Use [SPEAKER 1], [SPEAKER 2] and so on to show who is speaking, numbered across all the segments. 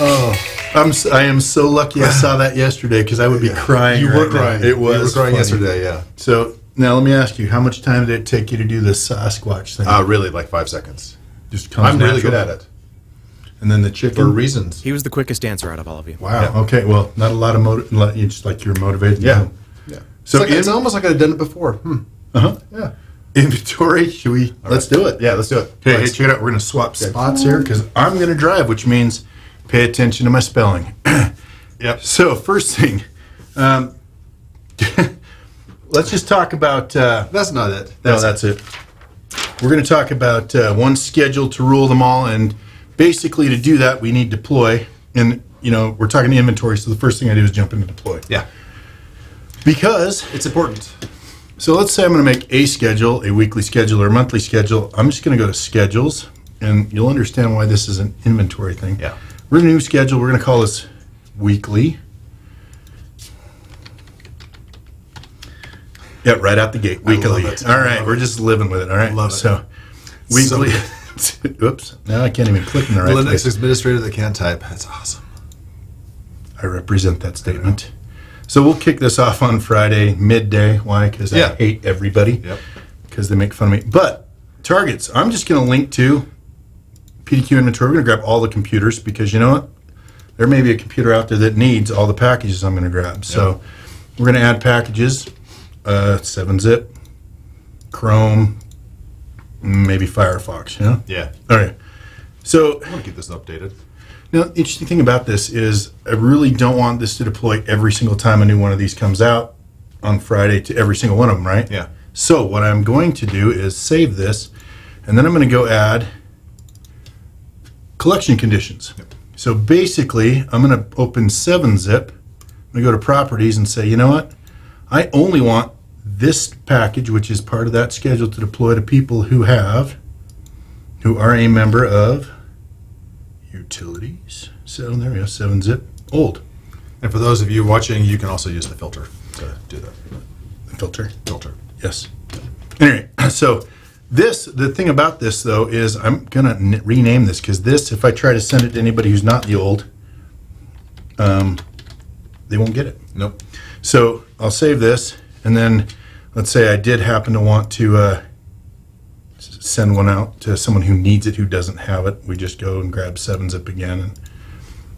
[SPEAKER 1] Oh, I'm s- I am so lucky I saw that yesterday because I would be crying.
[SPEAKER 2] You were
[SPEAKER 1] right now.
[SPEAKER 2] crying.
[SPEAKER 1] It was
[SPEAKER 2] You were crying
[SPEAKER 1] funny.
[SPEAKER 2] yesterday. Yeah.
[SPEAKER 1] So now let me ask you, how much time did it take you to do the Sasquatch thing?
[SPEAKER 2] Uh, really, like five seconds.
[SPEAKER 1] Just comes
[SPEAKER 2] I'm really good at it
[SPEAKER 1] And then the
[SPEAKER 2] for
[SPEAKER 1] chicken.
[SPEAKER 2] reasons.
[SPEAKER 3] He was the quickest answer out of all of you.
[SPEAKER 1] wow.
[SPEAKER 2] Yeah.
[SPEAKER 1] Okay. Well, not a lot of motive. You just like you're motivated.
[SPEAKER 2] Yeah. Yeah.
[SPEAKER 1] So
[SPEAKER 2] So it's, like, it's almost like I'd done it before. Hmm.
[SPEAKER 1] Uh huh.
[SPEAKER 2] Yeah.
[SPEAKER 1] Inventory. Should we? let's do it.
[SPEAKER 2] Yeah, let's do it.
[SPEAKER 1] Okay, hey,
[SPEAKER 2] Let's-
[SPEAKER 1] check it out. We're going to swap spots here because I'm going to drive, which means pay attention to my spelling.
[SPEAKER 2] Yep.
[SPEAKER 1] So, first thing, um, let's just talk about. Uh,
[SPEAKER 2] That's not it.
[SPEAKER 1] no, that's it. We're going to talk about uh, one schedule to rule them all, and basically to do that, we need deploy. And you know, we're talking inventory, so the first thing I do is jump into deploy
[SPEAKER 2] Yeah.
[SPEAKER 1] because
[SPEAKER 2] It's important.
[SPEAKER 1] so let's say I'm going to make a schedule, a weekly schedule, or a monthly schedule. I'm just going to go to schedules, and you'll understand why this is an inventory thing.
[SPEAKER 2] Yeah.
[SPEAKER 1] We're going to new schedule. We're going to call this weekly. Yeah, right out the gate. Weekly.
[SPEAKER 2] it.
[SPEAKER 1] All
[SPEAKER 2] love
[SPEAKER 1] we're
[SPEAKER 2] it.
[SPEAKER 1] just living with it. All right.
[SPEAKER 2] Love it.
[SPEAKER 1] So,
[SPEAKER 2] So
[SPEAKER 1] weekly. Oops. Now I can't even click in the right
[SPEAKER 2] Linux
[SPEAKER 1] place.
[SPEAKER 2] administrator that can't type. That's awesome.
[SPEAKER 1] I represent that statement. So we'll kick this off on Friday midday. Why? Because I hate everybody.
[SPEAKER 2] Yep.
[SPEAKER 1] because they make fun of me. But targets, I'm just going to link to PDQ inventory. We're going to grab all the computers because you know what? There may be a computer out there that needs all the packages I'm going to grab. So we're going to add packages, uh, 7-zip, Chrome, maybe Firefox. You know?
[SPEAKER 2] Yeah.
[SPEAKER 1] All right. So
[SPEAKER 2] I want to get this updated.
[SPEAKER 1] now, the interesting thing about this is I really don't want this to deploy every single time a new one of these comes out on Friday to every single one of them, right?
[SPEAKER 2] Yeah.
[SPEAKER 1] So what I'm going to do is save this, and then I'm going to go add collection conditions.
[SPEAKER 2] Yep.
[SPEAKER 1] So basically, I'm going to open 7-zip. I'm going to go to properties and say, you know what? I only want this package, which is part of that schedule, to deploy to people who have, who are a member of utilities. So there we go, 7-zip, old
[SPEAKER 2] And for those of you watching, you can also use the filter to do that.
[SPEAKER 1] The filter.
[SPEAKER 2] Filter.
[SPEAKER 1] Yes. Anyway, so this, the thing about this though is I'm gonna rename this because this, if I try to send it to anybody who's not the old, um, they won't get it.
[SPEAKER 2] Nope.
[SPEAKER 1] So I'll save this, and then let's say I did happen to want to uh, send one out to someone who needs it who doesn't have it. We just go and grab 7-zip again, and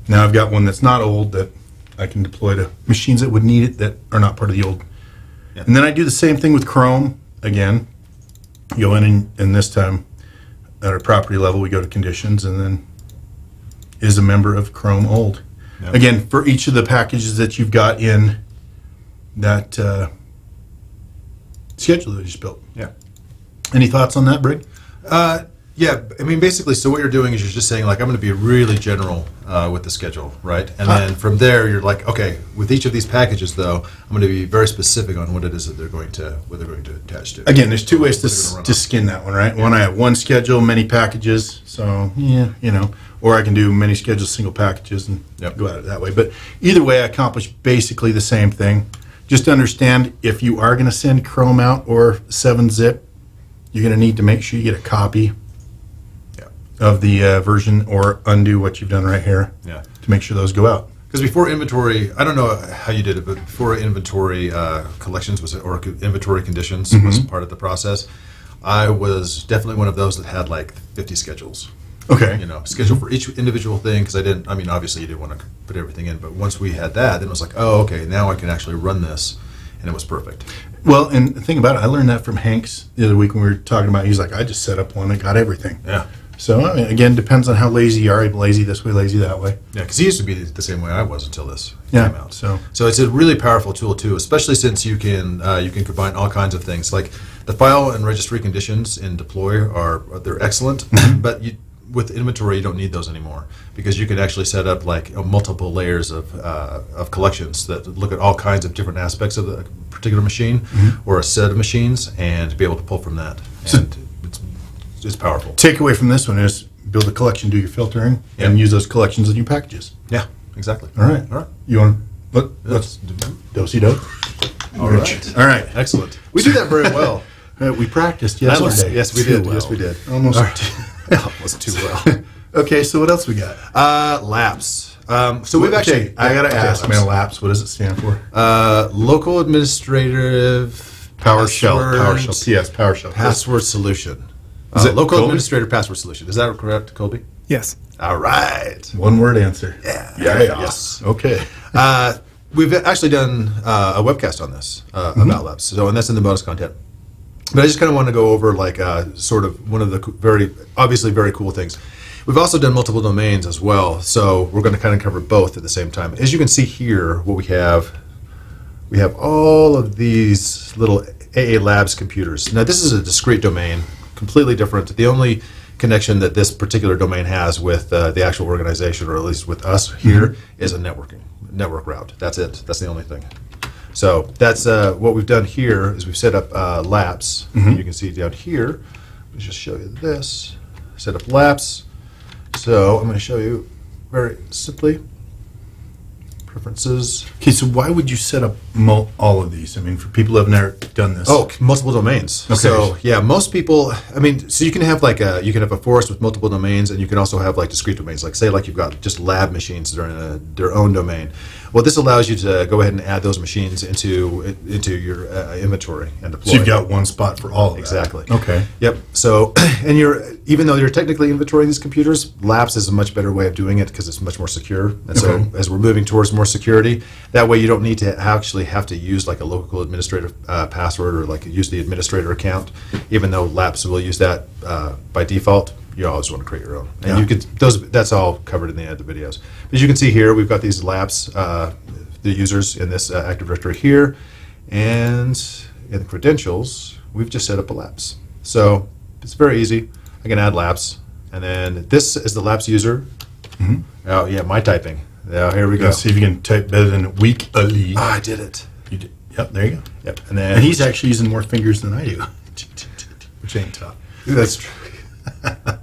[SPEAKER 1] now I've got one that's not old that I can deploy to machines that would need it that are not part of the old.
[SPEAKER 2] Yeah.
[SPEAKER 1] And then I do the same thing with Chrome again. Go in and, and this time at our property level we go to conditions and then is a member of Chrome old.
[SPEAKER 2] Yeah.
[SPEAKER 1] Again, for each of the packages that you've got in that uh, schedule that you just built.
[SPEAKER 2] Yeah.
[SPEAKER 1] Any thoughts on that, Brig?
[SPEAKER 2] Uh, yeah, I mean, basically, so what you're doing is you're just saying, like, I'm going to be really general uh, with the schedule, right? And
[SPEAKER 1] Huh.
[SPEAKER 2] then from there, you're like, okay, with each of these packages, though, I'm going to be very specific on what it is that they're going to, what they're going to attach to.
[SPEAKER 1] Again, there's two ways to,
[SPEAKER 2] What they're
[SPEAKER 1] s-
[SPEAKER 2] gonna run
[SPEAKER 1] to skin that one, right? One, I have one schedule, many packages. So, yeah, you know, or I can do many schedules, single packages, and
[SPEAKER 2] Yep.
[SPEAKER 1] go at it that way. But either way, I accomplish basically the same thing. Just understand if you are going to send Chrome out or 7-zip, you're going to need to make sure you get a copy
[SPEAKER 2] Yeah.
[SPEAKER 1] Of the uh, version or undo what you've done right here
[SPEAKER 2] Yeah.
[SPEAKER 1] to make sure those go out.
[SPEAKER 2] Because before inventory, I don't know how you did it, but before inventory uh, collections was or inventory conditions was
[SPEAKER 1] Mm-hmm.
[SPEAKER 2] part of the process, I was definitely one of those that had like 50 schedules.
[SPEAKER 1] Okay.
[SPEAKER 2] You know, schedule for each individual thing because I didn't. I mean, obviously you didn't want to put everything in, but once we had that, then it was like, oh, okay, now I can actually run this, and it was perfect.
[SPEAKER 1] Well, and the thing about it, I learned that from Hanks the other week when we were talking about. He's like, I just set up one and got everything.
[SPEAKER 2] Yeah.
[SPEAKER 1] So I mean, again, depends on how lazy you are. Lazy this way, lazy that way.
[SPEAKER 2] Yeah, because he used to be the same way I was until this
[SPEAKER 1] Yeah,
[SPEAKER 2] came out.
[SPEAKER 1] so-
[SPEAKER 2] so it's a really powerful tool too, especially since you can uh, you can combine all kinds of things. Like the file and registry conditions in deploy are they're excellent, but you, with inventory you don't need those anymore because you can actually set up like uh, multiple layers of uh, of collections that look at all kinds of different aspects of a particular machine or a set of machines and be able to pull from that. And it's, powerful.
[SPEAKER 1] Takeaway from this one is build a collection, do your filtering, and use those collections in your packages.
[SPEAKER 2] Yeah, exactly.
[SPEAKER 1] All right.
[SPEAKER 2] All right.
[SPEAKER 1] You want let, let's
[SPEAKER 2] Let's
[SPEAKER 1] dosey do.
[SPEAKER 2] All right.
[SPEAKER 1] All right.
[SPEAKER 2] Excellent. We do that very well.
[SPEAKER 1] Uh, we practiced
[SPEAKER 2] That was-
[SPEAKER 1] yesterday.
[SPEAKER 2] yes, we
[SPEAKER 1] Too
[SPEAKER 2] did. Yes, we did.
[SPEAKER 1] Almost.
[SPEAKER 2] That wasn't too well.
[SPEAKER 1] Okay, so what else we got?
[SPEAKER 2] Uh, laps. Um, so we've actually.
[SPEAKER 1] Okay, I gotta ask, man. Laps. What does it stand for?
[SPEAKER 2] Uh, local administrative
[SPEAKER 1] PowerShell. PowerShell. PS. PowerShell.
[SPEAKER 2] password solution.
[SPEAKER 1] Is
[SPEAKER 2] Uh,
[SPEAKER 1] it
[SPEAKER 2] local
[SPEAKER 1] Colby?
[SPEAKER 2] administrator password solution? Is that correct, Colby?
[SPEAKER 3] Yes.
[SPEAKER 2] All right.
[SPEAKER 1] One word answer.
[SPEAKER 2] Yeah.
[SPEAKER 1] Yeah.
[SPEAKER 2] Yes.
[SPEAKER 1] Okay.
[SPEAKER 2] Uh, we've actually done uh, a webcast on this uh,
[SPEAKER 1] Mm-hmm.
[SPEAKER 2] about laps. So, and that's in the bonus content. But I just kind of want to go over like uh, sort of one of the co- very obviously very cool things. We've also done multiple domains as well, so we're going to kind of cover both at the same time. As you can see here, what we have, we have all of these little AA Labs computers. Now, this is a discrete domain, completely different. The only connection that this particular domain has with uh, the actual organization, or at least with us here, is a networking network route. That's it. That's the only thing. So that's uh, what we've done here is we've set up uh, laps. You can see down here. Let me just show you this. Set up laps. So I'm going to show you very simply preferences.
[SPEAKER 1] Okay, so why would you set up all of these? I mean, for people who have never done this.
[SPEAKER 2] Oh, multiple domains.
[SPEAKER 1] Okay.
[SPEAKER 2] So yeah, most people. I mean, so you can have like a you can have a forest with multiple domains, and you can also have like discrete domains. Like say like you've got just lab machines that are in a, their own domain. Well, this allows you to go ahead and add those machines into into your uh, inventory and deploy.
[SPEAKER 1] So you've got one spot for all of that.
[SPEAKER 2] Exactly.
[SPEAKER 1] Okay.
[SPEAKER 2] Yep. So, and you're even though you're technically inventorying these computers, Laps is a much better way of doing it because it's much more secure. And so,
[SPEAKER 1] Okay.
[SPEAKER 2] as we're moving towards more security, that way you don't need to actually have to use like a local administrative uh, password or like use the administrator account. Even though Laps will use that uh, by default, you always want to create your own. And
[SPEAKER 1] Yeah.
[SPEAKER 2] you could those that's all covered in the end of the videos. But as you can see here, we've got these Laps, uh, the users in this uh, Active Directory here, and in the credentials, we've just set up a Laps. So it's very easy. I can add Laps, and then this is the Laps user. Oh yeah, my typing. Yeah, here we go.
[SPEAKER 1] Let's see if you can type better than week ali.
[SPEAKER 2] Ah, I did it.
[SPEAKER 1] You did. Yep, there you go.
[SPEAKER 2] Yep, and then
[SPEAKER 1] And he's actually using more fingers than I do, which ain't tough.
[SPEAKER 2] that's true.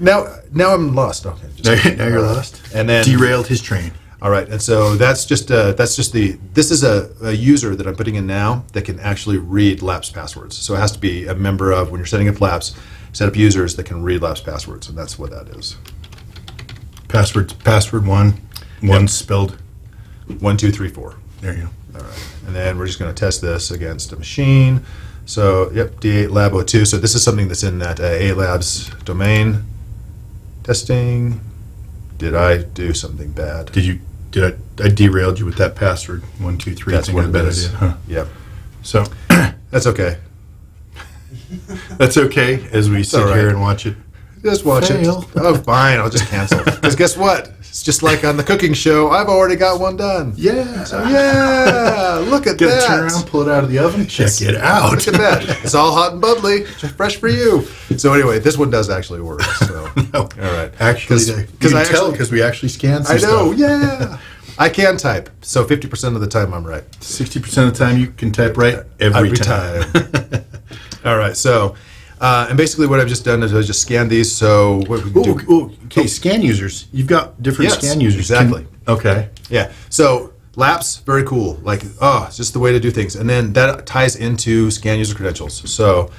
[SPEAKER 2] now, now I'm lost. Okay, just-
[SPEAKER 1] Now, now you're lost.
[SPEAKER 2] And then
[SPEAKER 1] derailed his train.
[SPEAKER 2] All right, and so that's just uh, that's just the this is a, a user that I'm putting in now that can actually read Laps passwords. So it has to be a member of when you're setting up Laps, set up users that can read Laps passwords, and that's what that is.
[SPEAKER 1] Password. Password one. One spelled.
[SPEAKER 2] One, two, three, four.
[SPEAKER 1] There you go.
[SPEAKER 2] All right, and then we're just going to test this against a machine. So yep, D8 Lab 02. So this is something that's in that uh, A Labs domain. Testing. Did I do something bad?
[SPEAKER 1] Did you? Did I? I derailed you with that password. One two three.
[SPEAKER 2] That's
[SPEAKER 1] thing
[SPEAKER 2] what
[SPEAKER 1] I
[SPEAKER 2] it
[SPEAKER 1] bet I did, Huh?
[SPEAKER 2] Yep,
[SPEAKER 1] So
[SPEAKER 2] that's okay.
[SPEAKER 1] that's okay as we sit
[SPEAKER 2] all right.
[SPEAKER 1] here and watch it.
[SPEAKER 2] Just watch
[SPEAKER 1] Fail.
[SPEAKER 2] it. Oh, fine. I'll just cancel. Because guess what? It's just like on the cooking show. I've already got one done.
[SPEAKER 1] Yeah.
[SPEAKER 2] Yeah. Look at
[SPEAKER 1] Gotta
[SPEAKER 2] that.
[SPEAKER 1] turn around, pull it out of the oven, check it out.
[SPEAKER 2] Look at that. It's all hot and bubbly, fresh for you. So anyway, this one does actually work. So
[SPEAKER 1] No.
[SPEAKER 2] all right.
[SPEAKER 1] Actually,
[SPEAKER 2] because
[SPEAKER 1] I tell because we actually scan. Some
[SPEAKER 2] I know.
[SPEAKER 1] Stuff.
[SPEAKER 2] Yeah. I can type. So fifty percent of the time I'm right.
[SPEAKER 1] Sixty percent of the time you can type right every, time.
[SPEAKER 2] all right. So. Uh, and basically, what I've just done is I just scanned these. So what we can do,
[SPEAKER 1] Ooh, ooh, okay, scan users. You've got different
[SPEAKER 2] Yes,
[SPEAKER 1] scan users.
[SPEAKER 2] exactly.
[SPEAKER 1] Can- okay.
[SPEAKER 2] Yeah. So Laps, very cool. Like, oh, it's just the way to do things. And then that ties into scan user credentials. So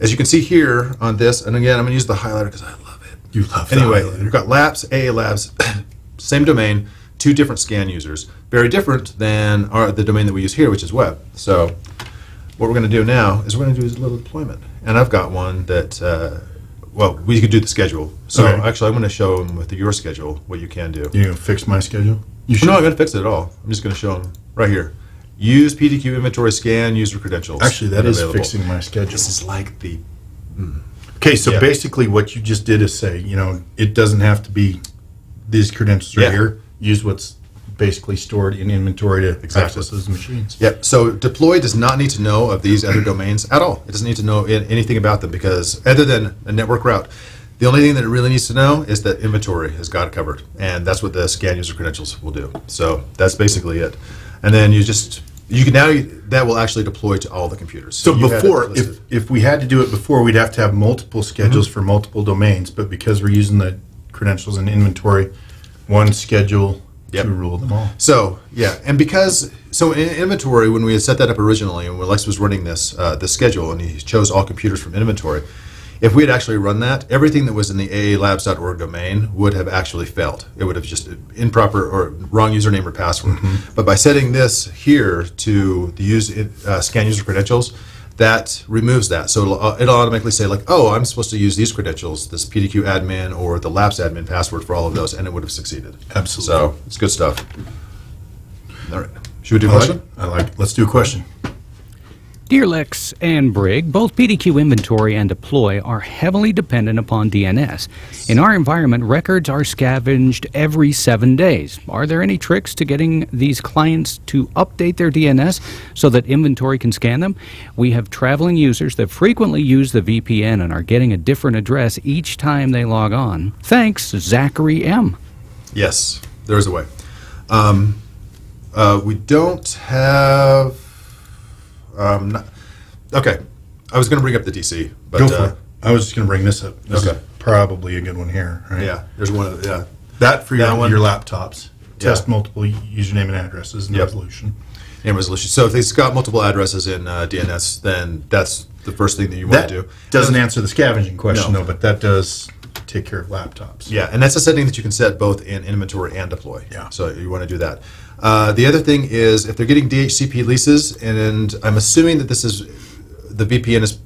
[SPEAKER 2] as you can see here on this, and again, I'm going to use the highlighter because I love it.
[SPEAKER 1] You love the
[SPEAKER 2] Anyway, you've got Laps, AA Labs, same domain, two different scan users. Very different than our, the domain that we use here, which is web. So what we're going to do now is we're going to do a little deployment. And I've got one that, uh, well, we could do the schedule. So
[SPEAKER 1] Okay.
[SPEAKER 2] actually, I'm going to show them with your schedule what you can do.
[SPEAKER 1] You gonna fix my schedule? You
[SPEAKER 2] No, I'm going to fix it at all. I'm just going to show them right here. Use PDQ inventory scan user credentials.
[SPEAKER 1] Actually, that is
[SPEAKER 2] when
[SPEAKER 1] is
[SPEAKER 2] available.
[SPEAKER 1] fixing my schedule.
[SPEAKER 2] This is like the
[SPEAKER 1] Okay, so
[SPEAKER 2] Yeah.
[SPEAKER 1] basically, what you just did is say, you know, it doesn't have to be these credentials are
[SPEAKER 2] Yeah.
[SPEAKER 1] here. Use what's basically stored in inventory to
[SPEAKER 2] Exactly.
[SPEAKER 1] access those machines.
[SPEAKER 2] Yep. So deploy does not need to know of these other domains at all. It doesn't need to know anything about them because other than a network route, the only thing that it really needs to know is that inventory has got it covered, and that's what the scan user credentials will do. So that's basically it. And then you just you can now that will actually deploy to all the computers.
[SPEAKER 1] So
[SPEAKER 2] it
[SPEAKER 1] before, if, if we had to do it before, we'd have to have multiple schedules mm-hmm. for multiple domains. But because we're using the credentials and inventory, one schedule
[SPEAKER 2] Yep.
[SPEAKER 1] to rule them all.
[SPEAKER 2] So yeah, and because so in inventory when we had set that up originally, and when Lex was running this uh, this schedule, and he chose all computers from inventory, if we had actually run that, everything that was in the aalabs.org domain would have actually failed. It would have just improper or wrong username or password. But by setting this here to the use uh, scan user credentials, that removes that. So it'll, uh, it'll automatically say like, oh, I'm supposed to use these credentials, this PDQ admin or the Labs admin password for all of those, and it would have succeeded.
[SPEAKER 1] Absolutely.
[SPEAKER 2] So it's good stuff. All right. Should we do a
[SPEAKER 1] I like,
[SPEAKER 2] question?
[SPEAKER 1] I like. Let's do a question.
[SPEAKER 3] Dear Lex and Brig, both PDQ inventory and deploy are heavily dependent upon DNS. In our environment, records are scavenged every seven days. Are there any tricks to getting these clients to update their DNS so that inventory can scan them? We have traveling users that frequently use the VPN and are getting a different address each time they log on. Thanks, Zachary M.
[SPEAKER 2] Yes, there is a way. Um, uh, we don't have. Um, not, okay, I was going to bring up the DC, but
[SPEAKER 1] Go for
[SPEAKER 2] uh,
[SPEAKER 1] it. I was just going to bring this up. This
[SPEAKER 2] Okay.
[SPEAKER 1] is probably a good one here. Right?
[SPEAKER 2] yeah, there's one of the, yeah.
[SPEAKER 1] That for your,
[SPEAKER 2] That one?
[SPEAKER 1] your laptops. Test multiple username and addresses and
[SPEAKER 2] Yep.
[SPEAKER 1] resolution.
[SPEAKER 2] name resolution. So if it's got multiple addresses in uh, DNS, then that's the first thing that you want to do.
[SPEAKER 1] doesn't answer the scavenging question
[SPEAKER 2] No.
[SPEAKER 1] though, but that does take care of laptops.
[SPEAKER 2] Yeah, and that's a setting that you can set both in inventory and deploy.
[SPEAKER 1] Yeah.
[SPEAKER 2] So you want to do that. Uh, the other thing is if they're getting DHCP leases, and I'm assuming that this is the VPN is.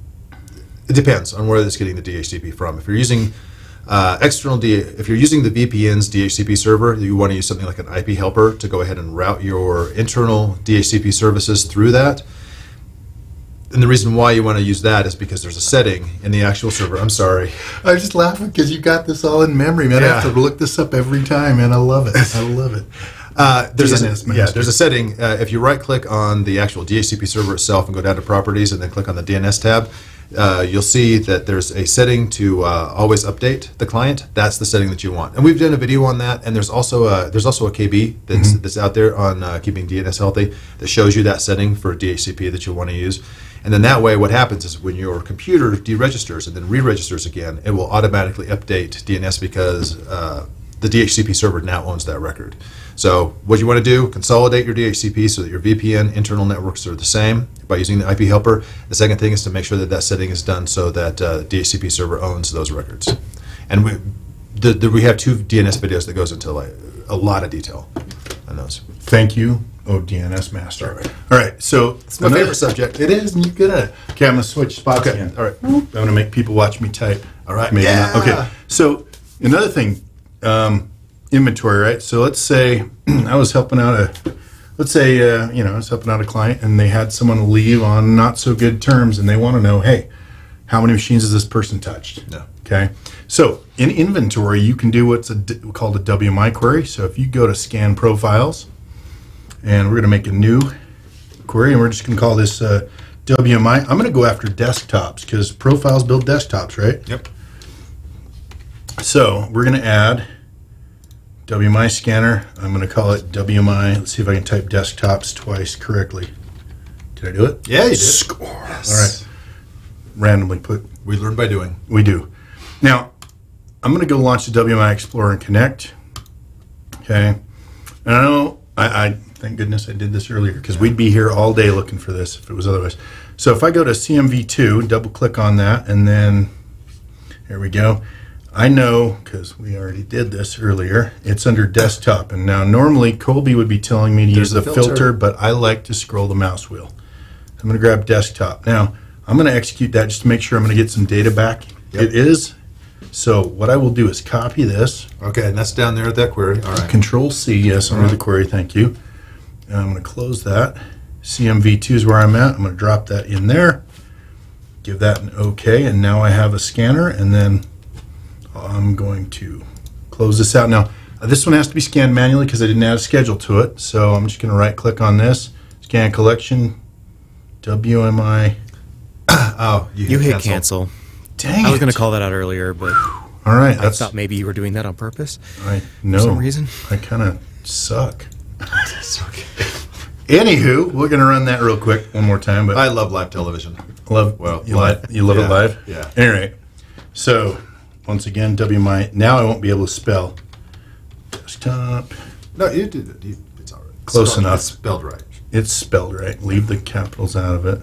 [SPEAKER 2] It depends on where it's getting the DHCP from. If you're using uh, external D, if you're using the VPN's DHCP server, you want to use something like an IP helper to go ahead and route your internal DHCP services through that. And the reason why you want to use that is because there's a setting in the actual server. I'm sorry.
[SPEAKER 1] I was just laughing because you got this all in memory, man. I have to look this up every time, and I love it. I love it.
[SPEAKER 2] Uh, there's
[SPEAKER 1] DNS
[SPEAKER 2] a, yeah, there's a setting. Uh, if you right click on the actual DHCP server itself and go down to properties and then click on the DNS tab, uh, you'll see that there's a setting to uh, always update the client. That's the setting that you want. And we've done a video on that. And there's also a, there's also a KB that's, that's out there on uh, keeping DNS healthy that shows you that setting for DHCP that you want to use. And then that way, what happens is when your computer deregisters and then re-registers again, it will automatically update DNS because uh, the DHCP server now owns that record. So what you want to do, consolidate your DHCP so that your VPN internal networks are the same by using the IP helper. The second thing is to make sure that that setting is done so that uh, DHCP server owns those records. And we, the, the, we have two DNS videos that goes into like a lot of detail on those.
[SPEAKER 1] Thank you, oh DNS master. All right, so it's
[SPEAKER 2] my favorite subject.
[SPEAKER 1] It is, and you're good at it. Okay, I'm gonna switch spots
[SPEAKER 2] Okay,
[SPEAKER 1] again.
[SPEAKER 2] all right.
[SPEAKER 1] I'm gonna make people watch me type.
[SPEAKER 2] All right.
[SPEAKER 1] Maybe
[SPEAKER 2] Yeah.
[SPEAKER 1] not. Okay, so another thing, um, inventory, right? So let's say I was helping out a, let's say uh, you know I was helping out a client and they had someone leave on not so good terms, and they want to know, hey, how many machines has this person touched?
[SPEAKER 2] No.
[SPEAKER 1] Okay. So in inventory, you can do what's a called a WMI query. So if you go to scan profiles, and we're going to make a new query, and we're just going to call this uh, WMI. I'm going to go after desktops because profiles build desktops, right?
[SPEAKER 2] Yep.
[SPEAKER 1] So we're going to add WMI scanner. I'm going to call it WMI. Let's see if I can type desktops twice correctly. Did I do it?
[SPEAKER 2] Yeah, you did.
[SPEAKER 1] Score.
[SPEAKER 2] Yes.
[SPEAKER 1] All right. Randomly put
[SPEAKER 2] We learn by doing.
[SPEAKER 1] we do. Now, I'm going to go launch the WMI Explorer and connect. Okay. And I know, I, I thank goodness I did this earlier because we'd be here all day looking for this if it was otherwise. So if I go to CIMV2, double click on that, and then here we go. I know because we already did this earlier. It's under desktop, and now normally Colby would be telling me to use the filter.
[SPEAKER 2] filter.
[SPEAKER 1] but I like to scroll the mouse wheel. I'm going to grab desktop. Now, I'm going to execute that just to make sure I'm going to get some data back.
[SPEAKER 2] Yep.
[SPEAKER 1] It is. So what I will do is copy this,
[SPEAKER 2] Okay, and that's down there at that query. All right.
[SPEAKER 1] Control C, yes, under the uh-huh. query, thank you. And I'm going to close that. CIMV2 is where I'm at. I'm going to drop that in there. Give that an OK, and now I have a scanner, and then I'm going to close this out. Now, uh, this one has to be scanned manually because I didn't add a schedule to it. So I'm just going to right click on this, scan collection, WMI.
[SPEAKER 2] Oh, you,
[SPEAKER 4] You hit
[SPEAKER 2] cancel.
[SPEAKER 4] cancel.
[SPEAKER 1] Dang
[SPEAKER 4] I was going to call that out earlier, but
[SPEAKER 1] All right,
[SPEAKER 4] I thought maybe you were doing that on purpose.
[SPEAKER 1] I know.
[SPEAKER 4] some reason.
[SPEAKER 1] I kind of suck.
[SPEAKER 2] It's okay.
[SPEAKER 1] Anywho, we're gonna run that real quick one more time. But
[SPEAKER 2] I love live television.
[SPEAKER 1] love
[SPEAKER 2] Well,
[SPEAKER 1] you
[SPEAKER 2] live.
[SPEAKER 1] li- you love
[SPEAKER 2] Yeah,
[SPEAKER 1] it live.
[SPEAKER 2] yeah.
[SPEAKER 1] Anyway, so once again, WMI. Now I won't be able to spell desktop.
[SPEAKER 2] No, you did it. You, it's all right.
[SPEAKER 1] Close
[SPEAKER 2] Spelled-
[SPEAKER 1] enough.
[SPEAKER 2] It's spelled right.
[SPEAKER 1] It's spelled right. Leave the capitals out of it.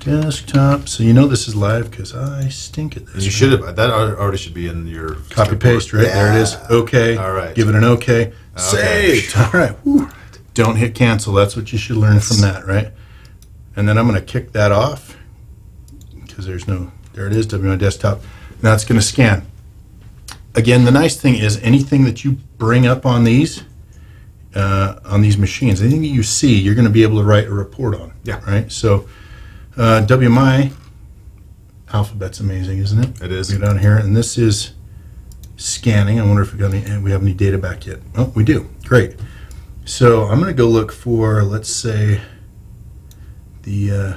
[SPEAKER 1] desktop. So you know this is live because I stink at this.
[SPEAKER 2] You should have that already should be in your
[SPEAKER 1] Copy paste, right? There it is. Okay.
[SPEAKER 2] All right.
[SPEAKER 1] Give it an okay. Saved. All right. Whew. Don't hit cancel. That's what you should learn from that, right? And then I'm going to kick that off because there's no, there it is, WMI desktop. Now it's going to scan. Again, the nice thing is anything that you bring up on these, uh, on these machines, anything that you see, you're going to be able to write a report on.
[SPEAKER 2] Yeah.
[SPEAKER 1] Right? So uh, WMI alphabet's amazing, isn't it?
[SPEAKER 2] It is.
[SPEAKER 1] Go down here, and this is scanning. I wonder if we got any, and we have any data back yet. Oh, we do. Great. So I'm going to go look for, let's say, the. Uh,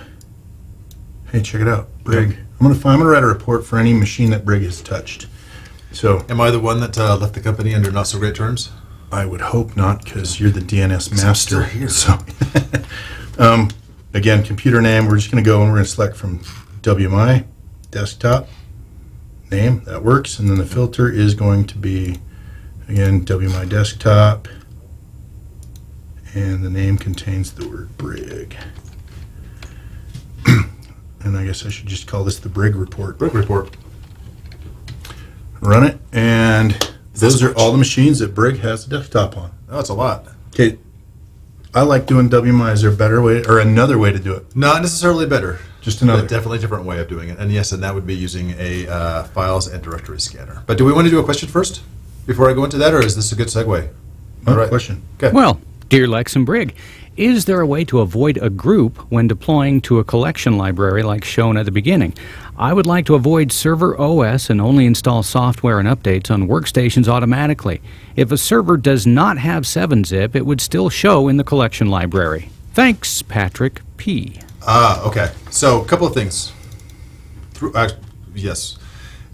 [SPEAKER 1] hey, check it out, Brig. I'm going to find. I'm to write a report for any machine that Brig has touched. So
[SPEAKER 2] Am I the one that uh, left the company under not so great terms?
[SPEAKER 1] I would hope not, because you're the DNS master.
[SPEAKER 2] still here.
[SPEAKER 1] So, um, again, computer name. We're just going to go and we're going to select from WMI desktop name. That works, and then the filter is going to be again WMI desktop, and the name contains the word Brig. And I guess I should just call this the Brig report.
[SPEAKER 2] Brig report.
[SPEAKER 1] Run it, and those are all the machines that Brig has a desktop on.
[SPEAKER 2] Oh, that's a lot.
[SPEAKER 1] Okay, I like doing WMI. Is there a better way or another way to do it?
[SPEAKER 2] Not necessarily better.
[SPEAKER 1] Just another.
[SPEAKER 2] But definitely different way of doing it. And yes, and that would be using a uh, files and directory scanner. But do we want to do a question first before I go into that, or is this a good segue?
[SPEAKER 1] Oh,
[SPEAKER 2] All right.
[SPEAKER 1] Question.
[SPEAKER 2] Okay.
[SPEAKER 3] Well, dear Lex and Brig, is there a way to avoid a group when deploying to a collection library like shown at the beginning? I would like to avoid server OS and only install software and updates on workstations automatically. If a server does not have 7-zip, it would still show in the collection library. Thanks, Patrick P.
[SPEAKER 2] Ah, okay. So a couple of things. Through, uh, yes.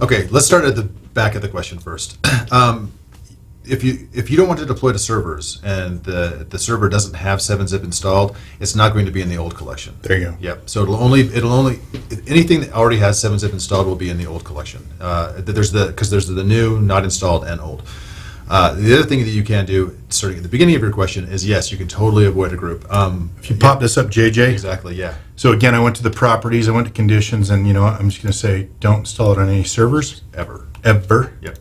[SPEAKER 2] Okay, let's start at the back of the question first. Um, if you if you don't want to deploy to servers and the the server doesn't have 7-zip installed, it's not going to be in the old collection.
[SPEAKER 1] There you go.
[SPEAKER 2] Yep. So it'll only it'll only anything that already has 7-zip installed will be in the old collection. Uh, there's the because there's the new, not installed, and old. Uh, the other thing that you can do, starting at the beginning of your question, is yes, you can totally avoid a group. Um,
[SPEAKER 1] If you pop this up, JJ.
[SPEAKER 2] exactly, yeah.
[SPEAKER 1] So again, I went to the properties. I went to conditions, and you know, what? I'm just going to say, don't install it on any servers
[SPEAKER 2] Ever.
[SPEAKER 1] ever.
[SPEAKER 2] Yep.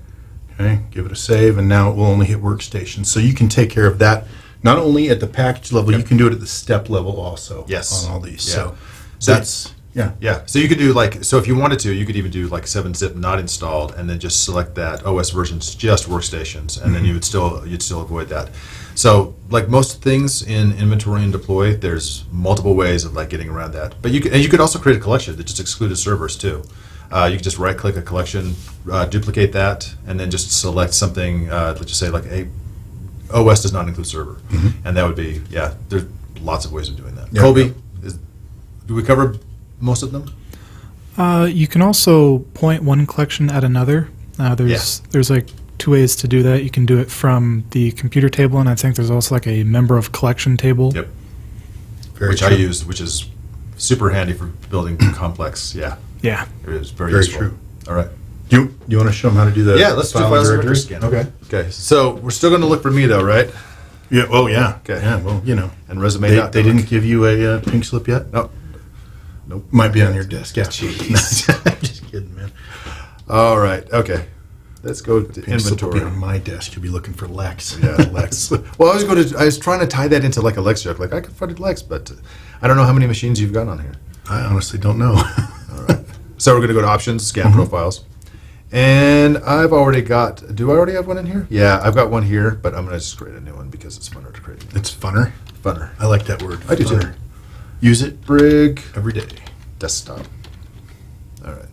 [SPEAKER 1] Okay. Give it a save, and now it will only hit workstations. So you can take care of that not only at the package level, you can do it at the step level also.
[SPEAKER 2] Yes.
[SPEAKER 1] On all these.
[SPEAKER 2] Yeah.
[SPEAKER 1] So,
[SPEAKER 2] So-
[SPEAKER 1] that's yeah.
[SPEAKER 2] Yeah, so you could do like so if you wanted to, you could even do like seven zip not installed, and then just select that OS versions just workstations, and then mm-hmm. you would still you'd still avoid that. So like most things in inventory and deploy, there's multiple ways of like getting around that. But you could and you could also create a collection that just excluded servers too. Uh, you can just right click a collection, uh, duplicate that, and then just select something. Uh, let's just say like a OS does not include server, and that would be yeah. There's lots of ways of doing that.
[SPEAKER 1] Yeah.
[SPEAKER 2] Colby, is, do we cover most of them?
[SPEAKER 5] Uh, you can also point one collection at another. Uh, there's there's like two ways to do that. You can do it from the computer table, and I think there's also like a member of collection table.
[SPEAKER 2] Yep.
[SPEAKER 1] Very
[SPEAKER 2] which
[SPEAKER 1] true.
[SPEAKER 2] I use, which is super handy for building complex. Yeah,
[SPEAKER 5] Yeah.
[SPEAKER 2] it is very,
[SPEAKER 1] Very
[SPEAKER 2] useful.
[SPEAKER 1] true.
[SPEAKER 2] All right.
[SPEAKER 1] Do you, you want to show them how to do that?
[SPEAKER 2] Yeah, let's do files and directory scan.
[SPEAKER 1] Okay.
[SPEAKER 2] Okay. So we're still going to look for me though, right?
[SPEAKER 1] Yeah. Oh, yeah.
[SPEAKER 2] Okay.
[SPEAKER 1] Yeah. Well, you know,
[SPEAKER 2] And resume.
[SPEAKER 1] they, they didn't give you a uh, pink slip yet.
[SPEAKER 2] No. Nope.
[SPEAKER 1] Might be on your desk. Yeah.
[SPEAKER 2] Jeez.
[SPEAKER 1] I'm just kidding, man.
[SPEAKER 2] All right. Okay. Let's go to
[SPEAKER 1] Pink slip will be
[SPEAKER 2] inventory.
[SPEAKER 1] on my desk. You'll be looking for Lex.
[SPEAKER 2] Yeah, Lex. well, I was going to. I was trying to tie that into like a Lex joke. Like I could find Lex, but uh, I don't know how many machines you've got on here.
[SPEAKER 1] I honestly don't know.
[SPEAKER 2] So we're going to go to options, scan
[SPEAKER 1] Mm-hmm.
[SPEAKER 2] profiles. And I've already got, do I already have one in here? Yeah, I've got one here, but I'm going to just create a new one because it's funner to create.
[SPEAKER 1] it's funner.
[SPEAKER 2] Funner.
[SPEAKER 1] I like that word.
[SPEAKER 2] I do too.
[SPEAKER 1] Use it
[SPEAKER 2] Brig
[SPEAKER 1] every day.
[SPEAKER 2] desktop. All right.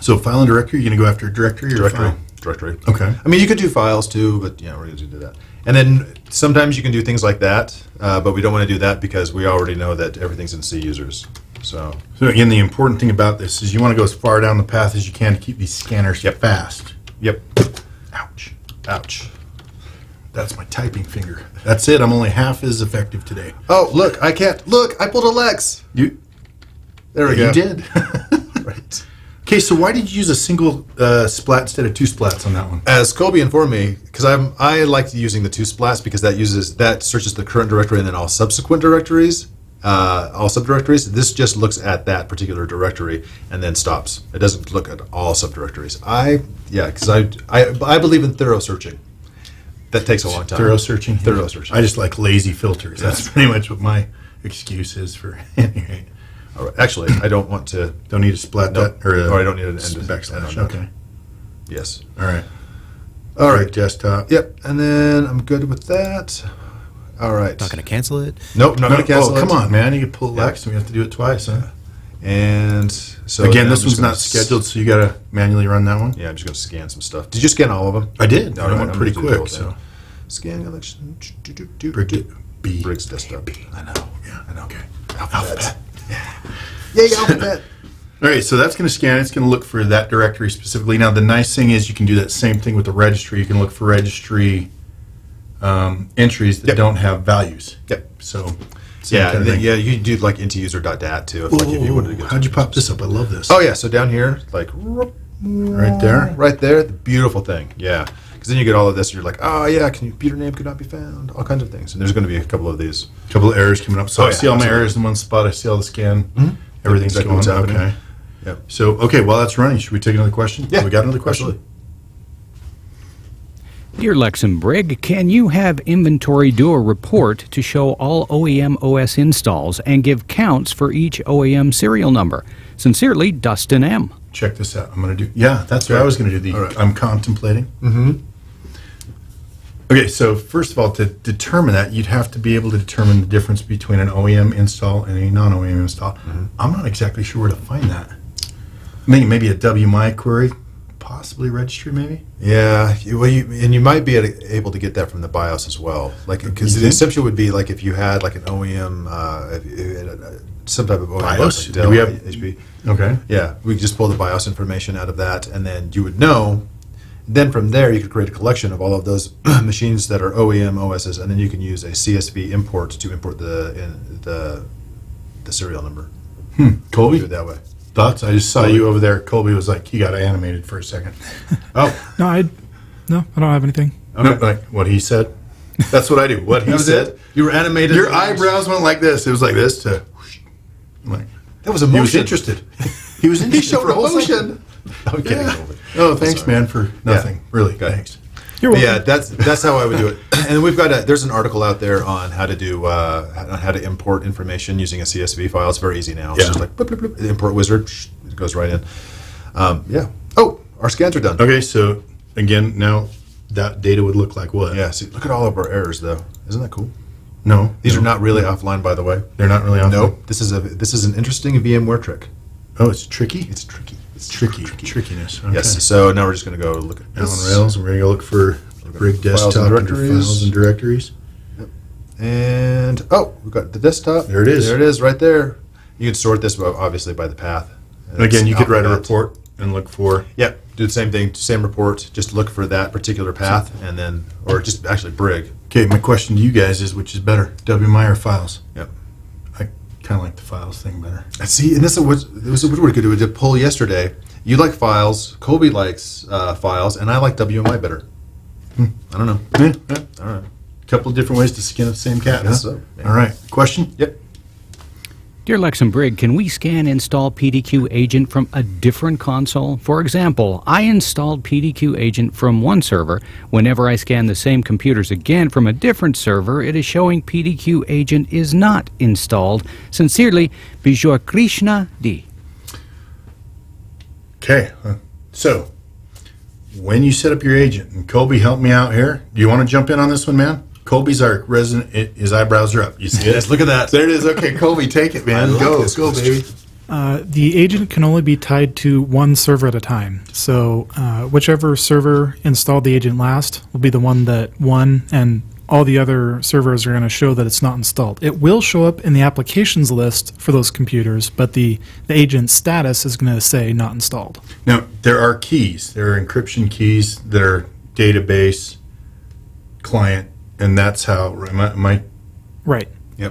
[SPEAKER 1] So file and directory. You're gonna go after a directory or
[SPEAKER 2] Directory.
[SPEAKER 1] file?
[SPEAKER 2] Directory.
[SPEAKER 1] Okay.
[SPEAKER 2] I mean, you could do files too, but yeah, we're going to do that. And then sometimes you can do things like that, uh, but we don't want to do that because we already know that everything's in C users. So,
[SPEAKER 1] So again, the important thing about this is you want to go as far down the path as you can to keep these scanners yep. fast.
[SPEAKER 2] yep.
[SPEAKER 1] Ouch.
[SPEAKER 2] Ouch.
[SPEAKER 1] That's my typing finger. That's it. I'm only half as effective today.
[SPEAKER 2] Oh, look, I can't. Look, I pulled a Lex.
[SPEAKER 1] You.
[SPEAKER 2] There we
[SPEAKER 1] You
[SPEAKER 2] go.
[SPEAKER 1] You did.
[SPEAKER 2] Right.
[SPEAKER 1] Okay, so why did you use a single uh, splat instead of two splats on that one?
[SPEAKER 2] As Colby informed me, because I'm I like using the two splats because that uses that searches the current directory and then all subsequent directories. uh, all subdirectories. This just looks at that particular directory and then stops. It doesn't look at all subdirectories. I yeah, because I, I I believe in thorough searching. That takes a long time.
[SPEAKER 1] Thorough searching.
[SPEAKER 2] Thorough searching.
[SPEAKER 1] I just like lazy filters. That's pretty much what my excuse is for. anyway.
[SPEAKER 2] All right. Actually, I don't want to.
[SPEAKER 1] Don't need to splat
[SPEAKER 2] Nope.
[SPEAKER 1] that or a
[SPEAKER 2] Oh, I don't need an end-
[SPEAKER 1] backslash.
[SPEAKER 2] end on that.
[SPEAKER 1] Okay.
[SPEAKER 2] Yes.
[SPEAKER 1] All right.
[SPEAKER 2] All
[SPEAKER 1] Right.
[SPEAKER 2] right.
[SPEAKER 1] Desktop.
[SPEAKER 2] Yep. And then I'm good with that. All right.
[SPEAKER 4] Not going to cancel it.
[SPEAKER 2] Nope. Not
[SPEAKER 1] No,
[SPEAKER 2] gonna cancel
[SPEAKER 1] oh, come on, man! You can pull Lex, and we have to do it twice, huh?
[SPEAKER 2] And so
[SPEAKER 1] Again,
[SPEAKER 2] now
[SPEAKER 1] this
[SPEAKER 2] I'm just
[SPEAKER 1] one's
[SPEAKER 2] gonna
[SPEAKER 1] not
[SPEAKER 2] s-
[SPEAKER 1] scheduled, so you got to manually run that one.
[SPEAKER 2] Yeah, I'm just going to scan some stuff. Did you scan all of them?
[SPEAKER 1] I did.
[SPEAKER 2] No,
[SPEAKER 1] I
[SPEAKER 2] no,
[SPEAKER 1] went
[SPEAKER 2] I'm
[SPEAKER 1] pretty
[SPEAKER 2] gonna do the
[SPEAKER 1] quick. So,
[SPEAKER 2] thing. Scan collection. do, do, do,
[SPEAKER 1] Brig-
[SPEAKER 2] do.
[SPEAKER 1] B.
[SPEAKER 2] Briggs desktop.
[SPEAKER 1] B. I know. Yeah, I know. Okay.
[SPEAKER 2] Alphabet. Yay, alphabet.
[SPEAKER 1] All right, so that's going to scan. It's going to look for that directory specifically. Now, the nice thing is you can do that same thing with the registry. You can look for registry um, entries that
[SPEAKER 2] Yep.
[SPEAKER 1] don't have values.
[SPEAKER 2] Yep.
[SPEAKER 1] So,
[SPEAKER 2] Yeah,
[SPEAKER 1] kind of
[SPEAKER 2] yeah. You can do like NTUSER.DAT too. If, like if you wanted to
[SPEAKER 1] Ooh,
[SPEAKER 2] get.
[SPEAKER 1] how'd you pop this up? I love this.
[SPEAKER 2] Oh yeah. So down here, like
[SPEAKER 1] right there.
[SPEAKER 2] right there, the beautiful thing. Yeah. Because then you get all of this. You're like, oh yeah, computer name could not be found. All kinds of things. And there's going to be a couple of these.
[SPEAKER 1] A couple of errors coming up. So
[SPEAKER 2] Oh,
[SPEAKER 1] I
[SPEAKER 2] yeah,
[SPEAKER 1] see all my errors in one spot. I see all the scan.
[SPEAKER 2] Mhm.
[SPEAKER 1] Everything's
[SPEAKER 2] Exactly
[SPEAKER 1] going
[SPEAKER 2] what's happening.
[SPEAKER 1] Okay.
[SPEAKER 2] Yep.
[SPEAKER 1] So, okay, while that's running, should we take another question?
[SPEAKER 2] Yeah,
[SPEAKER 1] We got another question?
[SPEAKER 2] absolutely.
[SPEAKER 3] Dear Lex and Brig, can you have inventory do a report to show all OEM OS installs and give counts for each OEM serial number? Sincerely, Dustin M.
[SPEAKER 1] Check this out. I'm going to do. Yeah, that's what I was going to do. The
[SPEAKER 2] All right.
[SPEAKER 1] I'm contemplating.
[SPEAKER 2] Mm-hmm.
[SPEAKER 1] Okay, so first of all, to determine that, you'd have to be able to determine the difference between an OEM install and a non-OEM install.
[SPEAKER 2] Mm-hmm.
[SPEAKER 1] I'm not exactly sure where to find that. I Maybe maybe a WMI query, possibly registry, maybe.
[SPEAKER 2] Yeah, you, well, you, and you might be able- to get that from the BIOS as well. Like, because the assumption would be like if you had like an OEM, uh, if you had, uh, some type of OEM,
[SPEAKER 1] BIOS?
[SPEAKER 2] like
[SPEAKER 1] Do we have-
[SPEAKER 2] HP.
[SPEAKER 1] Okay.
[SPEAKER 2] Yeah, we just pull the BIOS information out of that, and then you would know. Then from there, you could create a collection of all of those machines that are E OEM OSs, and then you can use a CSV import to import the in, the the serial number.
[SPEAKER 1] Hmm.
[SPEAKER 2] Do
[SPEAKER 1] Colby,
[SPEAKER 2] it that way.
[SPEAKER 1] thoughts? I just saw you over there. Colby was like, he got animated for a second.
[SPEAKER 2] Oh,
[SPEAKER 5] No, I no, I don't have anything.
[SPEAKER 1] No, like what he said. That's what I do. What he said.
[SPEAKER 2] it. You were animated.
[SPEAKER 1] Your eyebrows went like this. It was like this to. whoosh. I'm like,
[SPEAKER 2] That was a
[SPEAKER 1] he was interested. He was interested.
[SPEAKER 2] He showed
[SPEAKER 1] for a whole
[SPEAKER 2] emotion.
[SPEAKER 1] Second.
[SPEAKER 2] I'm kidding.
[SPEAKER 1] Yeah.
[SPEAKER 2] Colby.
[SPEAKER 1] Oh, thanks,
[SPEAKER 2] Sorry.
[SPEAKER 1] man, for nothing. Really,
[SPEAKER 2] Good.
[SPEAKER 1] thanks.
[SPEAKER 5] You're welcome.
[SPEAKER 2] yeah, that's that's how I would do it. And we've got a there's an article out there on how to do uh, on how to import information using a CSV file. It's very easy now. It's
[SPEAKER 1] Yeah.
[SPEAKER 2] just like bloop, bloop, bloop, import wizard. shh, It goes right in. Um, yeah. Oh, our scans are done.
[SPEAKER 1] Okay, so again, now that data would look like what?
[SPEAKER 2] Yeah. See, look at all of our errors though. Isn't that cool?
[SPEAKER 1] No,
[SPEAKER 2] These
[SPEAKER 1] no,
[SPEAKER 2] are not really offline, by the way.
[SPEAKER 1] They're not really off.
[SPEAKER 2] Nope. This is a this is an interesting VMware trick.
[SPEAKER 1] Oh, it's tricky.
[SPEAKER 2] It's tricky. It's
[SPEAKER 1] tricky. Trickiness. Okay.
[SPEAKER 2] Yes. So now we're just going to go look at
[SPEAKER 1] on Rails, we're gonna go look for Brig
[SPEAKER 2] and
[SPEAKER 1] desktop under
[SPEAKER 2] directories.
[SPEAKER 1] files and directories.
[SPEAKER 2] And oh, we've got the desktop.
[SPEAKER 1] There it is.
[SPEAKER 2] There it is, right there. You can sort this obviously by the path.
[SPEAKER 1] And again, you could write a report and look for.
[SPEAKER 2] Yep, do the same thing, same report. Just look for that particular path, and then, or just actually brig.
[SPEAKER 1] Okay, my question to you guys is, which is better, WMI or files?
[SPEAKER 2] Yep.
[SPEAKER 1] Kind of like the files thing better.
[SPEAKER 2] See, and this is what this is what we could do. We did a poll yesterday. You like files. Colby likes uh, files, and I like WMI better.
[SPEAKER 1] Hmm.
[SPEAKER 2] I don't know.
[SPEAKER 1] Yeah, yeah.
[SPEAKER 2] All right.
[SPEAKER 1] couple of different ways to skin the same cat.
[SPEAKER 2] Guess
[SPEAKER 1] huh?
[SPEAKER 2] so, yeah.
[SPEAKER 1] All right, question.
[SPEAKER 2] Yep.
[SPEAKER 3] Dear Lex and Brig, can we scan install PDQ agent from a different console? For example, I installed PDQ agent from one server. Whenever I scan the same computers again from a different server, it is showing PDQ agent is not installed. Sincerely, Bijou Krishna D.
[SPEAKER 1] Okay, uh, so when you set up your agent, and Colby, help me out here. Do you want to jump in on this one, man? Colby's our resident. His eyebrows are up. You see it?
[SPEAKER 2] Yes, look at that.
[SPEAKER 1] There it is. Okay, Colby, take it, man.
[SPEAKER 2] I like
[SPEAKER 1] go,
[SPEAKER 2] this
[SPEAKER 1] go, baby.
[SPEAKER 5] Uh, the agent can only be tied to one server at a time. So, uh, whichever server installed the agent last will be the one that won, and all the other servers are going to show that it's not installed. It will show up in the applications list for those computers, but the, the agent status is going to say not installed.
[SPEAKER 1] Now there are keys. There are encryption keys that are database, client, and that's how. Am I, am I
[SPEAKER 5] Right.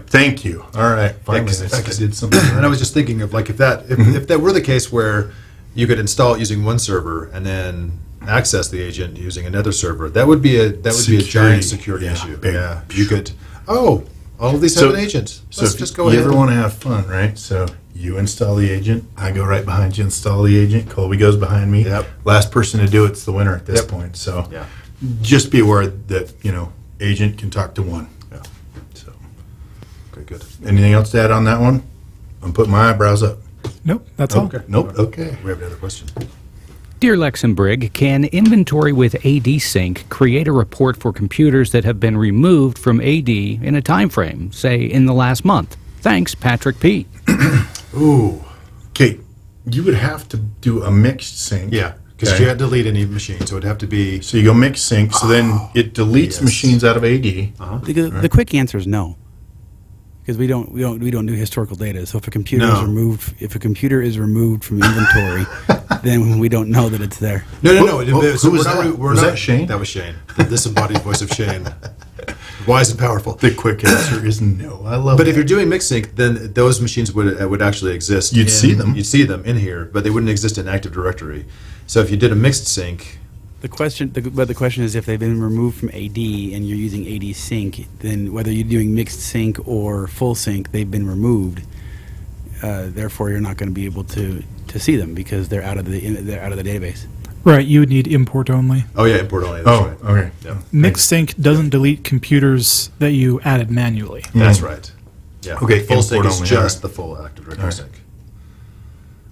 [SPEAKER 1] Thank you. All right, finally,
[SPEAKER 2] 'cause-
[SPEAKER 1] I, I did something.
[SPEAKER 2] And I was just thinking of like if that if,
[SPEAKER 1] Mm-hmm.
[SPEAKER 2] if that were the case where you could install it using one server and then access the agent using another server, that would be a that would be a giant security
[SPEAKER 1] Yeah,
[SPEAKER 2] issue.
[SPEAKER 1] big.
[SPEAKER 2] Yeah, you could. Oh, All of these
[SPEAKER 1] So-
[SPEAKER 2] have an agent. Let's
[SPEAKER 1] if
[SPEAKER 2] just go
[SPEAKER 1] you
[SPEAKER 2] ahead.
[SPEAKER 1] ever want to have fun, right? So you install the agent, I go right behind you, install the agent. Colby goes behind me.
[SPEAKER 2] Yep.
[SPEAKER 1] Last person to do it's the winner at this
[SPEAKER 2] Yep.
[SPEAKER 1] point. So
[SPEAKER 2] Yeah.
[SPEAKER 1] just be aware that you know agent can talk to one.
[SPEAKER 2] Yeah.
[SPEAKER 1] So
[SPEAKER 2] Okay, good.
[SPEAKER 1] anything else to add on that one? I'm putting my eyebrows up.
[SPEAKER 5] Nope, that's oh, all.
[SPEAKER 1] Okay. Nope. Okay.
[SPEAKER 2] We have another question.
[SPEAKER 3] Dear Lex and Brig, can inventory with AD Sync create a report for computers that have been removed from AD in a time frame, say in the last month? Thanks, Patrick P.
[SPEAKER 2] Ooh.
[SPEAKER 1] Kate, you would have to do a mixed sync.
[SPEAKER 2] Yeah, because
[SPEAKER 1] Okay.
[SPEAKER 2] you can't delete any machine, so it'd have to be.
[SPEAKER 1] So you go mix sync. So then ah, it deletes
[SPEAKER 2] yes.
[SPEAKER 1] machines out of AD. Uh-huh.
[SPEAKER 6] The, the quick answer is no, because we don't we don't we don't do historical data. So if a computer
[SPEAKER 2] No.
[SPEAKER 6] is removed, if a computer is removed from inventory, then we don't know that it's there.
[SPEAKER 2] No, no, no.
[SPEAKER 1] Who- who-
[SPEAKER 2] so
[SPEAKER 1] who was
[SPEAKER 2] we're not,
[SPEAKER 1] that?
[SPEAKER 2] We're
[SPEAKER 1] Was
[SPEAKER 2] not,
[SPEAKER 1] that Shane?
[SPEAKER 2] That was Shane. The disembodied voice of Shane. Wise and powerful.
[SPEAKER 1] The quick answer is no. I love. It.
[SPEAKER 2] But if you're doing mixed sync, then those machines would uh, would actually exist.
[SPEAKER 1] You'd
[SPEAKER 2] in-
[SPEAKER 1] see them.
[SPEAKER 2] You'd see them in here, but they wouldn't exist in Active Directory. So if you did a mixed sync,
[SPEAKER 6] The question, the, but the question is if they've been removed from AD and you're using AD Sync, then whether you're doing mixed sync or full sync, they've been removed. Uh, therefore, you're not going to be able to, to see them because they're out of the they're out of the database.
[SPEAKER 5] Right, you would need import only.
[SPEAKER 2] oh yeah, import only. That's
[SPEAKER 1] oh,
[SPEAKER 2] right.
[SPEAKER 1] okay.
[SPEAKER 2] Yeah.
[SPEAKER 5] Mixed sync doesn't delete computers that you added manually.
[SPEAKER 2] That's right. Yeah.
[SPEAKER 1] Okay,
[SPEAKER 2] Full sync
[SPEAKER 1] import
[SPEAKER 2] is
[SPEAKER 1] only,
[SPEAKER 2] just
[SPEAKER 1] alright.
[SPEAKER 2] the full Active Directory
[SPEAKER 1] Alright.
[SPEAKER 2] sync.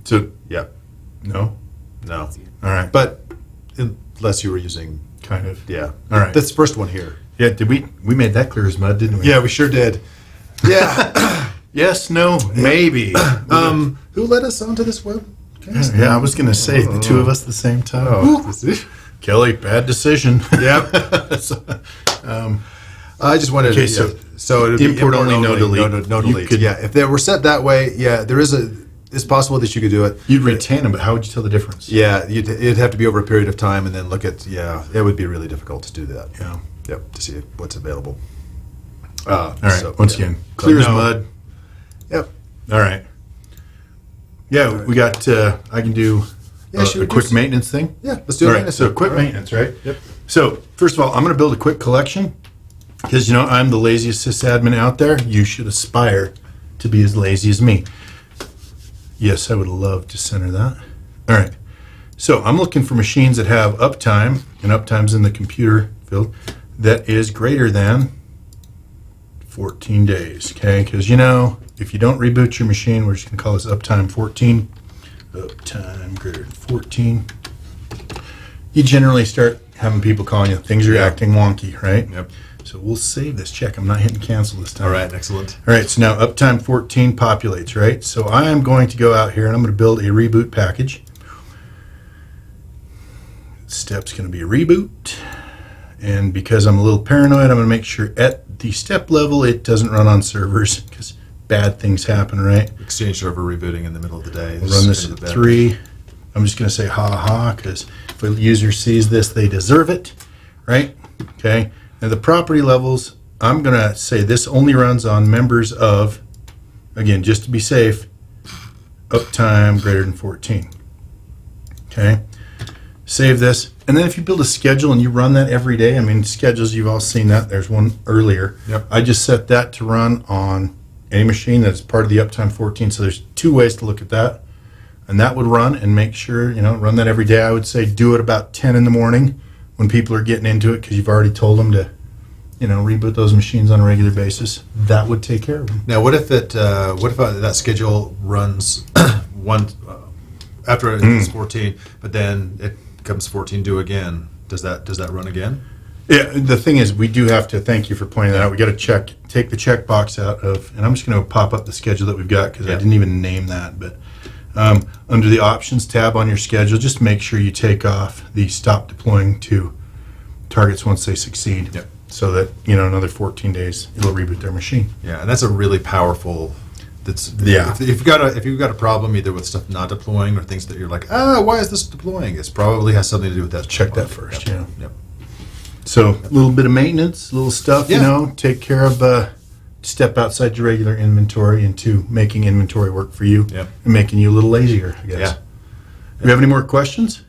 [SPEAKER 1] So
[SPEAKER 2] Yeah.
[SPEAKER 1] no.
[SPEAKER 2] No.
[SPEAKER 1] All right.
[SPEAKER 2] But unless you were using,
[SPEAKER 1] kind of.
[SPEAKER 2] yeah.
[SPEAKER 1] All right.
[SPEAKER 2] This first one here.
[SPEAKER 1] Yeah. Did we? We made that clear as mud, didn't we?
[SPEAKER 2] Yeah, we sure did. Yeah.
[SPEAKER 1] Yes. No. Maybe.
[SPEAKER 2] um, who led us onto this web?
[SPEAKER 1] Yeah. I was gonna say the two of us at the same time.
[SPEAKER 2] Oh,
[SPEAKER 1] Kelly, bad decision.
[SPEAKER 2] Yep.
[SPEAKER 1] So,
[SPEAKER 2] I just wanted
[SPEAKER 1] Okay,
[SPEAKER 2] to.
[SPEAKER 1] so
[SPEAKER 2] so be
[SPEAKER 1] import only, no delete.
[SPEAKER 2] No, no, no delete.
[SPEAKER 1] could-
[SPEAKER 2] yeah, if they were set that way, yeah, there is a. It's possible that you could do it.
[SPEAKER 1] You'd retain them, but how would you tell the difference?
[SPEAKER 2] Yeah, you'd, it'd have to be over a period of time, and then look at. Yeah, it would be really difficult to do that.
[SPEAKER 1] Yeah.
[SPEAKER 2] Yep, to see what's available. Uh,
[SPEAKER 1] All right.
[SPEAKER 2] so,
[SPEAKER 1] Once
[SPEAKER 2] yeah.
[SPEAKER 1] again,
[SPEAKER 2] So,
[SPEAKER 1] clear as
[SPEAKER 2] no.
[SPEAKER 1] mud.
[SPEAKER 2] Yep.
[SPEAKER 1] All right. Yeah, we got. Uh, I can do
[SPEAKER 2] Yeah,
[SPEAKER 1] a, a quick maintenance thing.
[SPEAKER 2] Yeah, let's do
[SPEAKER 1] All
[SPEAKER 2] a
[SPEAKER 1] right.
[SPEAKER 2] maintenance
[SPEAKER 1] So quick
[SPEAKER 2] right.
[SPEAKER 1] maintenance, right?
[SPEAKER 2] Yep.
[SPEAKER 1] So first of all, I'm going to build a quick collection because you know I'm the laziest sysadmin out there. You should aspire to be as lazy as me. Yes, I would love to center that. All right. So I'm looking for machines that have uptime, and uptime's in the computer field, that is greater than 14 days. Okay, because you know if you don't reboot your machine, we're just going to call this uptime 14. Uptime greater than 14 you generally start having people calling you things are acting wonky, right?
[SPEAKER 2] Yep.
[SPEAKER 1] So we'll save this check. I'm not hitting cancel this time.
[SPEAKER 2] All right, excellent.
[SPEAKER 1] All right. So now uptime 14 populates, right? So I am going to go out here and I'm going to build a reboot package. Step's going to be a reboot. And because I'm a little paranoid, I'm going to make sure at the step level it doesn't run on servers because bad things happen, right?
[SPEAKER 2] Exchange server rebooting in the middle of the day.
[SPEAKER 1] We'll run this at
[SPEAKER 2] of a bad-
[SPEAKER 1] three. I'm just going to say ha ha because if a user sees this, they deserve it, right? Okay. And the property levels, I'm going to say this only runs on members of, again, just to be safe, uptime greater than 14. Okay. Save this. And then if you build a schedule and you run that every day, I mean, schedules, you've all seen that. There's one earlier.
[SPEAKER 2] Yep.
[SPEAKER 1] I just set that to run on any machine that's part of the uptime 14. So there's two ways to look at that and that would run and make sure you know run that every day i would say do it about 10 in the morning when people are getting into it because you've already told them to you know reboot those machines on a regular basis that would take care of them
[SPEAKER 2] Now, what if it? Uh, what if uh, that schedule runs one uh, after it's fourteen, but then it becomes fourteen due again? Does that does that run again?
[SPEAKER 1] yeah the thing is we do have to thank you for pointing that out we got to check take the check box out of and i'm just going to pop up the schedule that we've got because i didn't even name that but um, under the options tab on your schedule just make sure you take off the stop deploying to targets once they succeed
[SPEAKER 2] Yep.
[SPEAKER 1] so that you know another 14 days it'll reboot their machine
[SPEAKER 2] Yeah, and that's a really powerful. That's
[SPEAKER 1] Yeah.
[SPEAKER 2] If, if you've got a if you've got a problem either with stuff not deploying or things that you're like, ah, why is this deploying? It's probably has something to do with that.
[SPEAKER 1] Check that first,
[SPEAKER 2] Yep.
[SPEAKER 1] yeah.
[SPEAKER 2] Yep.
[SPEAKER 1] So a little bit of maintenance, little stuff, you know, take care of, uh, step outside your regular inventory into making inventory work for you
[SPEAKER 2] Yep.
[SPEAKER 1] and making you a little lazier, I guess.
[SPEAKER 2] Yeah.
[SPEAKER 1] Do we have any more questions?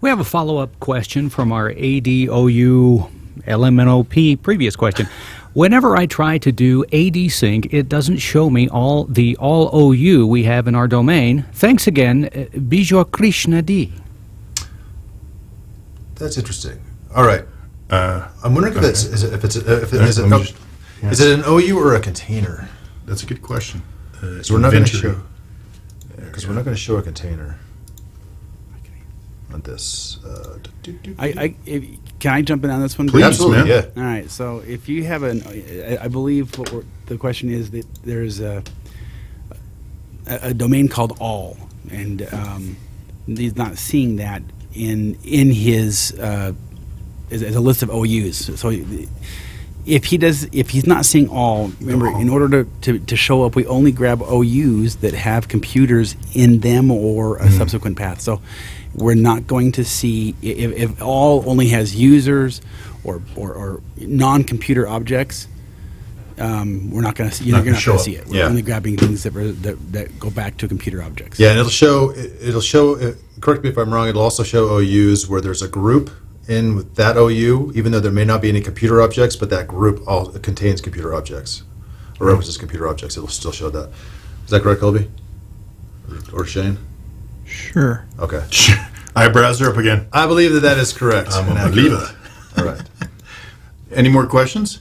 [SPEAKER 3] We have a follow up question from our ADOU LMNOP previous question. Whenever I try to do AD sync, it doesn't show me all the all OU we have in our domain. Thanks again, uh, Bijo Krishna D.
[SPEAKER 2] That's interesting. All right.
[SPEAKER 1] Uh,
[SPEAKER 2] I'm wondering if it's is it, if it's a, if it,
[SPEAKER 1] Uh,
[SPEAKER 2] is it, no,
[SPEAKER 1] just-
[SPEAKER 2] is it an OU or a container?
[SPEAKER 1] that's a good question. Uh,
[SPEAKER 2] Because we're not going to show. Because we're not going to show a container. On this. Uh, do, do, do,
[SPEAKER 6] I, I if, can I jump in on this one?
[SPEAKER 1] Please,
[SPEAKER 2] Absolutely,
[SPEAKER 1] man.
[SPEAKER 2] yeah.
[SPEAKER 6] All right. So if you have an, I, I believe what we're, the question is that there's a, a, a domain called all, and um, he's not seeing that in in his uh, as, as a list of OUs. So if he does, if he's not seeing all, remember, in order to, to, to show up, we only grab OUs that have computers in them or a subsequent path. So we're not going to see if, if all only has users or, or, or non-computer objects. Um, we're not going to see. You're
[SPEAKER 1] Not
[SPEAKER 6] not
[SPEAKER 1] gonna show
[SPEAKER 6] going to see it. We're
[SPEAKER 2] Yeah.
[SPEAKER 6] only grabbing things that, were, that that go back to computer objects.
[SPEAKER 2] Yeah, and it'll show. it- It'll show. uh, Correct me if I'm wrong. It'll also show OUs where there's a group in with that OU, even though there may not be any computer objects, but that group all contains computer objects or references computer objects. It'll still show that. Is that correct, Colby? Or, or Shane?
[SPEAKER 5] Sure.
[SPEAKER 2] Okay.
[SPEAKER 1] Eyebrows are up again.
[SPEAKER 2] I believe that that is correct.
[SPEAKER 1] I'm
[SPEAKER 2] and
[SPEAKER 1] a
[SPEAKER 2] accurate.
[SPEAKER 1] believer.
[SPEAKER 2] All right.
[SPEAKER 1] Any more questions?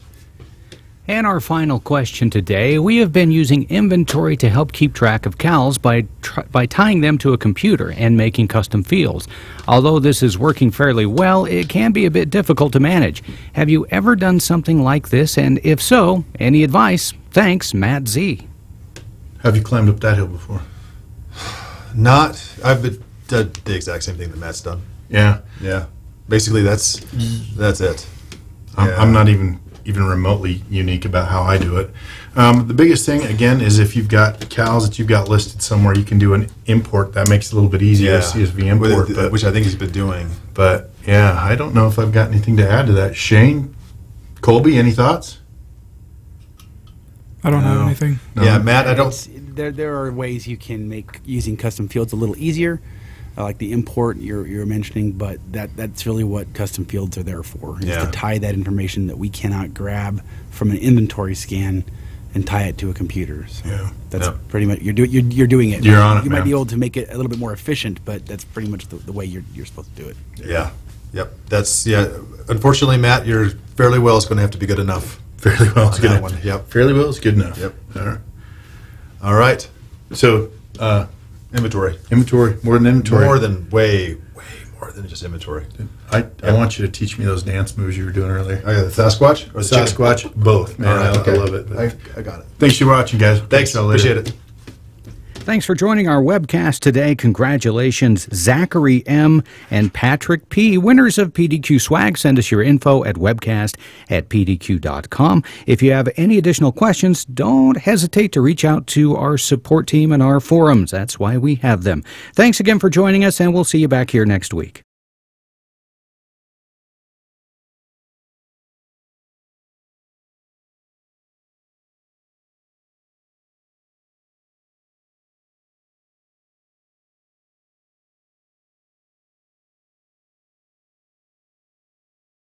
[SPEAKER 3] And our final question today we have been using inventory to help keep track of cows by, tr- by tying them to a computer and making custom fields. Although this is working fairly well, it can be a bit difficult to manage. Have you ever done something like this? And if so, any advice? Thanks, Matt Z.
[SPEAKER 1] Have you climbed up that hill before?
[SPEAKER 2] Not. I've been, done the exact same thing that Matt's done.
[SPEAKER 1] Yeah.
[SPEAKER 2] Yeah. Basically, that's that's it.
[SPEAKER 1] I'm,
[SPEAKER 2] Yeah.
[SPEAKER 1] I'm not even even remotely unique about how I do it. Um, the biggest thing again is if you've got cows that you've got listed somewhere, you can do an import. That makes it a little bit easier. CSV import,
[SPEAKER 2] With-
[SPEAKER 1] but,
[SPEAKER 2] which I think he's been doing.
[SPEAKER 1] but yeah, I don't know if I've got anything to add to that. Shane, Colby, any thoughts?
[SPEAKER 5] I don't
[SPEAKER 2] No.
[SPEAKER 5] have anything.
[SPEAKER 1] No.
[SPEAKER 2] Yeah, Matt. I don't.
[SPEAKER 6] It's- there, there are ways you can make using custom fields a little easier, uh, like the import you're, you're mentioning. But that that's really what custom fields are there for, is
[SPEAKER 2] Yeah.
[SPEAKER 6] to tie that information that we cannot grab from an inventory scan and tie it to a computer. So
[SPEAKER 1] Yeah.
[SPEAKER 6] that's
[SPEAKER 2] Yeah.
[SPEAKER 6] pretty much you're, do, you're you're doing it.
[SPEAKER 1] You're on it,
[SPEAKER 6] You might
[SPEAKER 1] man.
[SPEAKER 6] be able to make it a little bit more efficient, but that's pretty much the, the way you're you're supposed to do it.
[SPEAKER 2] Yeah. Yep. That's yeah. Unfortunately, Matt, your fairly well is going to have to be good enough.
[SPEAKER 1] Fairly well is good enough.
[SPEAKER 2] one, yep.
[SPEAKER 1] Fairly well is good enough.
[SPEAKER 2] Yep.
[SPEAKER 1] All right.
[SPEAKER 2] All right.
[SPEAKER 1] So uh,
[SPEAKER 2] Inventory.
[SPEAKER 1] inventory, more than inventory.
[SPEAKER 2] More than way, way more than just inventory.
[SPEAKER 1] I, I want you to teach me those dance moves you were doing earlier.
[SPEAKER 2] Oh, yeah, the Sasquatch or the chicken?
[SPEAKER 1] Sasquatch, both, man.
[SPEAKER 2] All right,
[SPEAKER 1] I,
[SPEAKER 2] okay.
[SPEAKER 1] I love it.
[SPEAKER 2] I, I got it.
[SPEAKER 1] Thanks for watching, guys.
[SPEAKER 2] Thanks. Appreciate it.
[SPEAKER 3] Thanks for joining our webcast today. Congratulations, Zachary M. and Patrick P., winners of PDQ swag. Send us your info at webcast at pdq.com. If you have any additional questions, don't hesitate to reach out to our support team and our forums. That's why we have them. Thanks again for joining us, and we'll see you back here next week.